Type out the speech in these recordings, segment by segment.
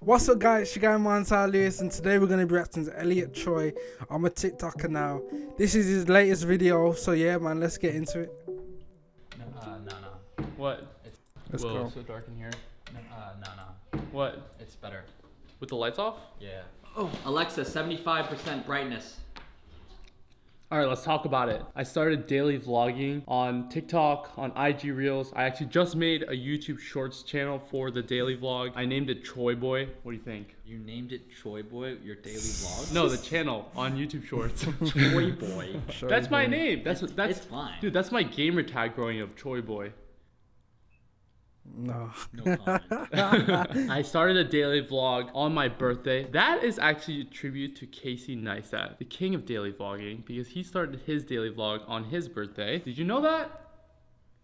What's up guys, it's your guy Montell Louis and today we're going to be reacting to Elliot Choy. I'm a TikToker now. This is his latest video, so yeah man, let's get into it. No, uh, no, no. What? It's Let's Whoa, go. so dark in here. no, uh, no, no. What? It's better. With the lights off? Yeah. Oh, Alexa, 75% brightness. All right, let's talk about it. I started daily vlogging on TikTok, on IG Reels. I actually just made a YouTube Shorts channel for the daily vlog. I named it Choy Boy. What do you think? You named it Choy Boy, your daily vlog? No, the channel on YouTube Shorts. Choy Boy. That's my name. That's It's- that's it's fine. Dude, that's my gamer tag growing up, Choy Boy. No. No comment. I started a daily vlog on my birthday. That is actually a tribute to Casey Neistat, the king of daily vlogging, because he started his daily vlog on his birthday. Did you know that?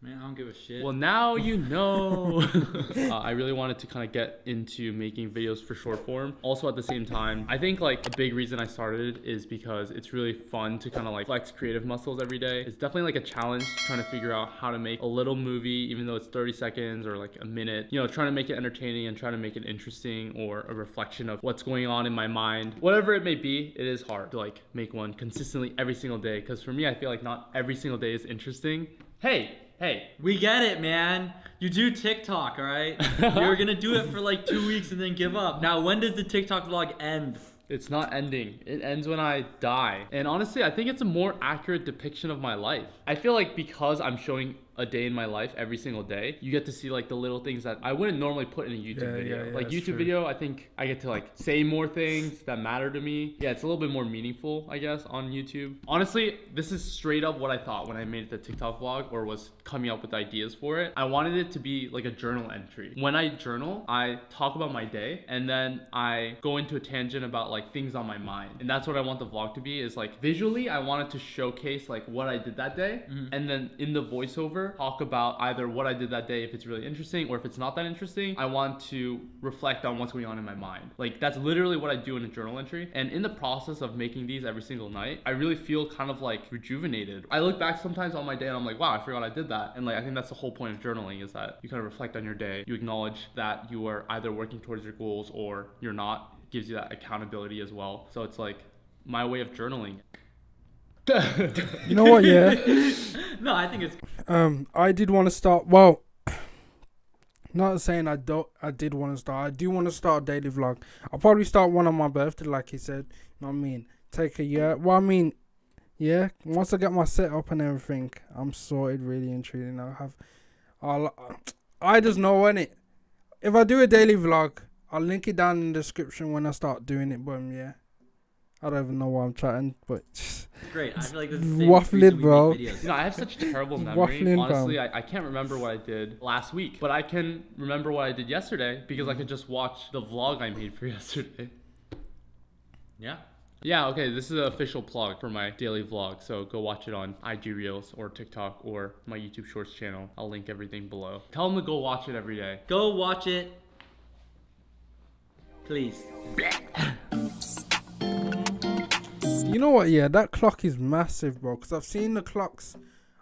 Man, I don't give a shit. Well, now you know. uh, I really wanted to kind of get into making videos for short form. Also, at the same time, I think like a big reason I started is because it's really fun to kind of like flex creative muscles every day. It's definitely like a challenge trying to figure out how to make a little movie, even though it's 30 seconds or like a minute. You know, trying to make it entertaining and trying to make it interesting or a reflection of what's going on in my mind. Whatever it may be, it is hard to like make one consistently every single day. Because for me, I feel like not every single day is interesting. Hey, hey, we get it, man. You do TikTok, all right? You're gonna do it for like two weeks and then give up. Now, when does the TikTok vlog end? It's not ending. It ends when I die. And honestly, I think it's a more accurate depiction of my life. I feel like because I'm showing a day in my life every single day, you get to see like the little things that I wouldn't normally put in a YouTube Yeah, video. yeah, yeah, like YouTube true. video, I think I get to like say more things that matter to me. Yeah, it's a little bit more meaningful, I guess, on YouTube. Honestly, this is straight up what I thought when I made the TikTok vlog or was coming up with ideas for it. I wanted it to be like a journal entry. When I journal, I talk about my day and then I go into a tangent about like things on my mind. And that's what I want the vlog to be is like visually, I wanted to showcase like what I did that day. Mm-hmm. And then in the voiceover, talk about either what I did that day if it's really interesting or if it's not that interesting, I want to reflect on what's going on in my mind. Like that's literally what I do in a journal entry. And in the process of making these every single night, I really feel kind of like rejuvenated. I look back sometimes on my day and I'm like, wow, I forgot I did that. And like I think that's the whole point of journaling is that you kind of reflect on your day. You acknowledge that you are either working towards your goals or you're not. Gives you that accountability as well. So it's like my way of journaling. You know what, yeah? No, I think it's Um, I did want to start. Well, not saying I don't. I did want to start. I do want to start a daily vlog. I'll probably start one on my birthday, like he said. You know what I mean? Take a year. Well, I mean, yeah. Once I get my setup and everything, I'm sorted. Really and truly. I'll have. I'll. I just know when it. If I do a daily vlog, I'll link it down in the description when I start doing it. But um, yeah. I don't even know why I'm chatting, but great. I feel like this is Waffling, reason we make bro. videos. You know, I have such terrible memory. waffling, Honestly. I, I can't remember what I did last week, but I can remember what I did yesterday because I could just watch the vlog I made for yesterday. Yeah. Yeah, okay, this is an official plug for my daily vlog, so go watch it on IG Reels or TikTok or my YouTube Shorts channel. I'll link everything below. Tell them to go watch it every day. Go watch it. Please. You know what? Yeah, that clock is massive, bro. Because I've seen the clocks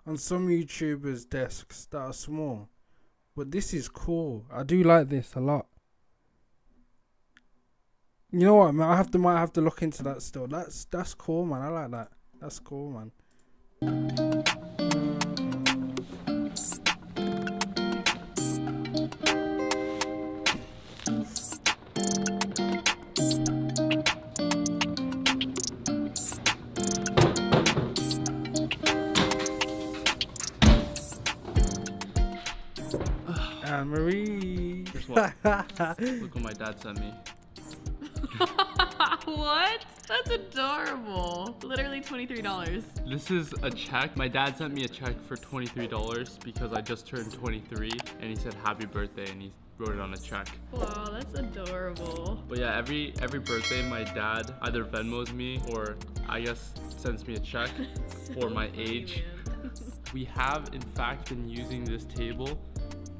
on some YouTubers' desks that are small, but this is cool. I do like this a lot. You know what, man? I have to might have to look into that still. That's that's cool, man. I like that. That's cool, man. Look what my dad sent me. what? That's adorable. Literally $23. This is a check. My dad sent me a check for $23 because I just turned 23 and he said happy birthday and he wrote it on a check. Wow, that's adorable. But yeah, every every birthday my dad either Venmos me or I guess sends me a check for my age. We have in fact been using this table.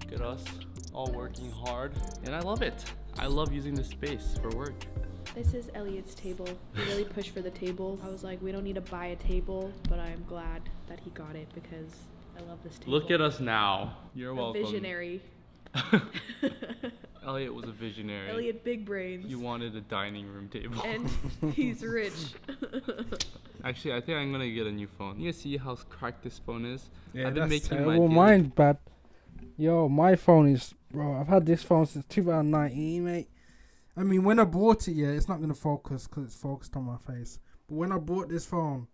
Look at us all working hard and I love it. I love using this space for work. This is Elliot's table. He really pushed for the table. I was like, we don't need to buy a table, but I'm glad that he got it because I love this table. Look at us now. You're A welcome. visionary. Elliot was a visionary. Elliot big brains. You wanted a dining room table. and he's rich. Actually, I think I'm gonna get a new phone. You see how cracked this phone is? Yeah, I've been that's making my terrible. daily- Mine's bad. Yo, my phone is bro. I've had this phone since 2019, mate. I mean, when I bought it, yeah, it's not gonna focus because it's focused on my face. But when I bought this phone,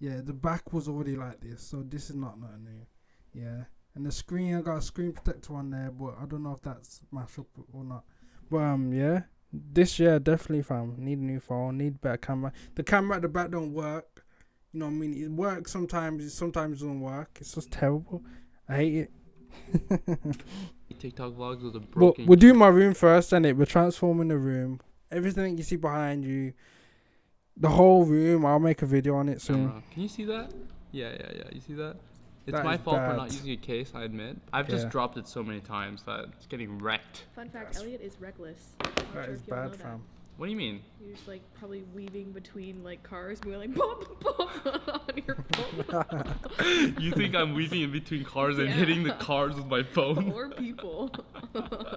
yeah, the back was already like this, so this is not nothing new. Yeah, and the screen, I got a screen protector on there, but I don't know if that's mashed up or not. But um, yeah, this year definitely, fam. Need a new phone. Need better camera. The camera at the back don't work. You know what I mean? It works sometimes. It sometimes doesn't work. It's just terrible. I hate it. TikTok vlogs with a But broken. we'll do my room first, and it we're transforming the room. Everything you see behind you, the whole room. I'll make a video on it soon. camera. Can you see that? Yeah, yeah, yeah. You see that? It's That my is fault for not using a case. I admit. I've just dropped it so many times that it's getting wrecked. Fun fact: That's- Elliot is reckless. I'm That sure is if y'all bad, that. Fam. What do you mean? You're just like probably weaving between like cars, going like pop pop on your phone. you think I'm weaving in between cars and Yeah. hitting the cars with my phone? or people.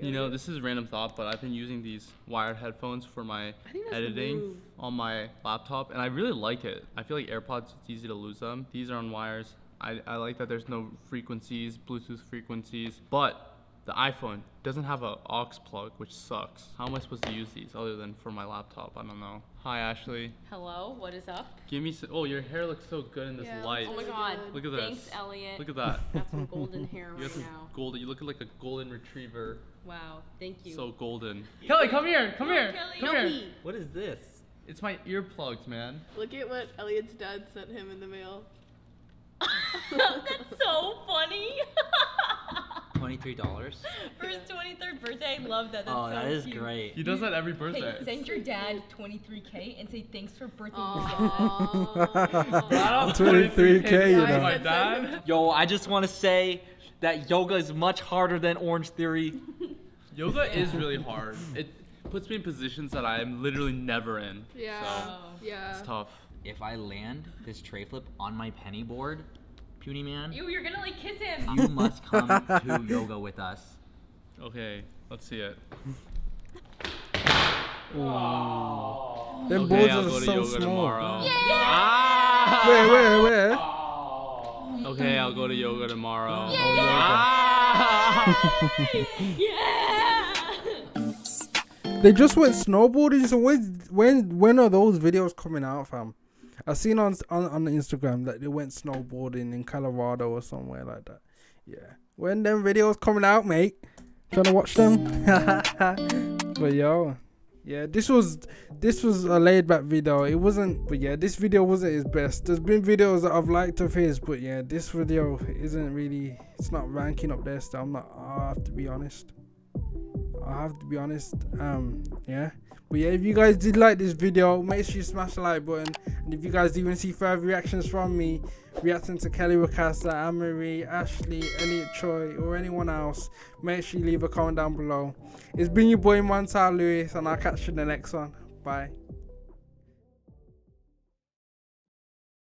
You know, this is a random thought, but I've been using these wired headphones for my I think that's editing on my laptop, and I really like it. I feel like AirPods, it's easy to lose them. These are on wires. I, I like that there's no frequencies, Bluetooth frequencies, but the iPhone doesn't have a aux plug, which sucks. How am I supposed to use these other than for my laptop? I don't know. Hi, Ashley. Hello, what is up? Give me some. Oh, your hair looks so good in this Yeah, light. Oh my god. good. Look at this. Thanks, Elliot. Look at that. Got some golden hair You right got some now. golden. You look like a golden retriever. Wow, thank you. So golden. Kelly, come here. Come here. Kelly, Come no here. pee. What is this? It's my earplugs, man. Look at what Elliot's dad sent him in the mail. That's so funny. Twenty-three dollars. For his 23rd birthday, I love that. That's Oh, so that is cute. great. He does that every birthday. Hey, send your dad 23k and say thanks for birthday. Aww. 23K, you know. My dad. Yo, I just want to say that yoga is much harder than Orange Theory. Yoga is really hard. It puts me in positions that I am literally never in. yeah. So Yeah. it's tough. If I land this tray flip on my penny board, puny man, Ew, you're gonna like kiss him. you must come to yoga with us. Okay, let's see it. Them Okay, boards I'll are go to so yoga small. tomorrow. Ah! Where, where, where? Okay, I'll go to yoga tomorrow. yeah. They just went snowboarding. So when, when, when are those videos coming out, fam? I seen on on on Instagram that they went snowboarding in Colorado or somewhere like that. Yeah, when them videos coming out, mate? Trying to watch them. but yo, yeah, this was this was a laid back video. It wasn't, but yeah, this video wasn't his best. There's been videos that I've liked of his, but yeah, this video isn't really. It's not ranking up there. Still, I'm not. I have to be honest. I have to be honest. Um, yeah. But yeah, if you guys did like this video, make sure you smash the like button. And if you guys do want to see further reactions from me, reacting to Kelly Wakasa, Anne-Marie, Ashley, Elliot Choy, or anyone else, make sure you leave a comment down below. It's been your boy Montell Louis, and I'll catch you in the next one. Bye.